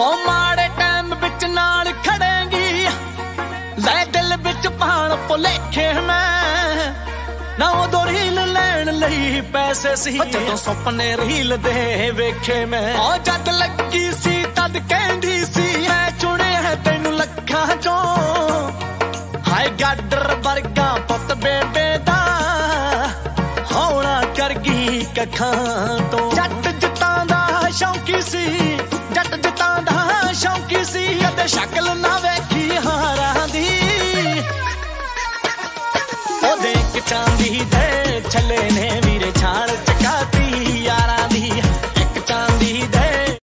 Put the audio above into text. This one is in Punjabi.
ਹੋ ਮਾੜੇ ਟਾਈਮ ਵਿੱਚ ਨਾਲ ਖੜੇਂਗੀ। ਲੈ ਦਿਲ ਵਿੱਚ ਪਾਣ ਭੁਲੇਖੇ ਮੈਂ। ਨਾ ਉਹ ਰੀਲ ਲੈਣ ਲਈ ਪੈਸੇ ਸੀ। ਜਦੋਂ ਸੁਪਨੇ ਰੀਲ ਦੇ ਵੇਖੇ ਮੈਂ। ਉਹ ਜਦ ਲੱਗੀ ਸੀ ਤਦ ਕਹਿੰਦੀ ਸੀ ਮੈਂ ਚੁਣਿਆ ਤੈਨੂੰ ਲੱਖਾਂ ਚੋਂ। ਹਾਏ ਗੱਡਰ ਵਰਗਾ ਪੁੱਤ ਬੇਬੇ ਦਾ। ਹੌਣਾ ਕਰ ਗਈ ਕੱਖਾਂ ਤੋਂ। ਜੱਟ चांदी दे चले